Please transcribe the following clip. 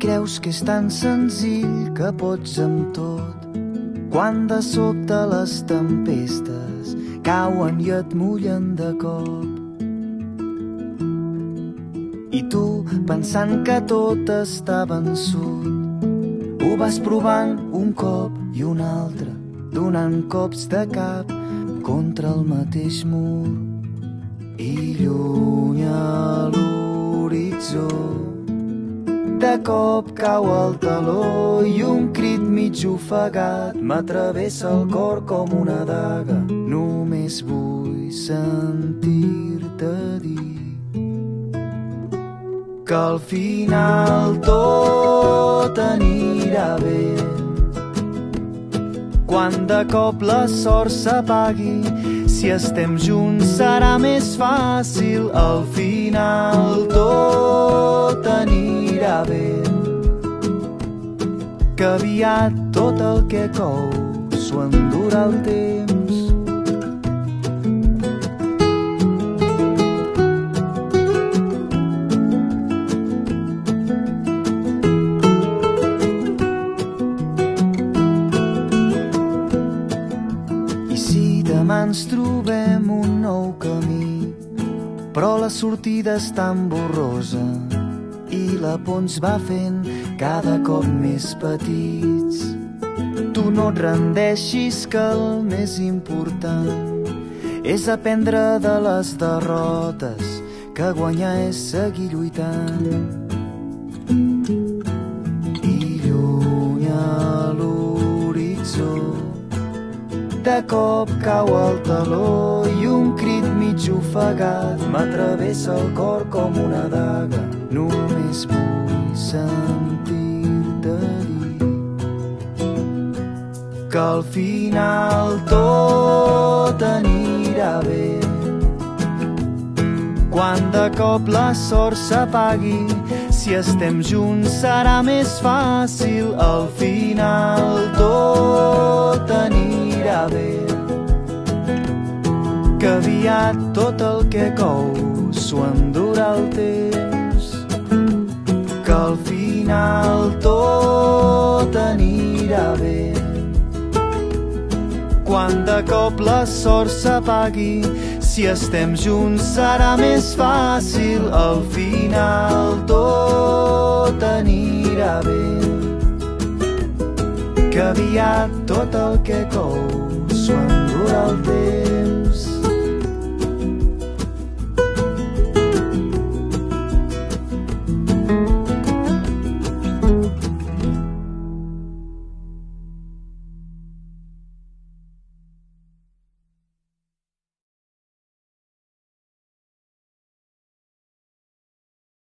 Creus que és tan senzill que pots amb tot quan de sobte les tempestes cauen i et mullen de cop. I tu, pensant que tot està vençut, ho vas provant un cop i un altre, donant cops de cap contra el mateix mur. I lluny cop cau el taló i un crit mig ofegat m'atravessa el cor com una daga. Només vull sentir-te dir que al final tot anirà bé. Quan de cop la sort s'apagui, si estem junts serà més fàcil. Al final tot que aviat tot el que cou s'ho endurà el temps. I si demà ens trobem un nou camí però la sortida és tan borrosa i la por ens va fent cada cop més petits. Tu no et rendeixis que el més important és aprendre de les derrotes que guanyar és seguir lluitant. I lluny a l'horitzó de cop cau el taló i un crit mig ofegat m'atravessa el cor com una daga Només vull que al final tot anirà bé. Quan de cop la sort s'apagui, si estem junts serà més fàcil. Al final tot anirà bé. Que aviat tot el que cou s'ho endurà el temps que al final tot anirà bé. Quan de cop la sort s'apagui, si estem junts serà més fàcil. Al final tot anirà bé. Que aviat tot el que cou s'ho endurà el temps.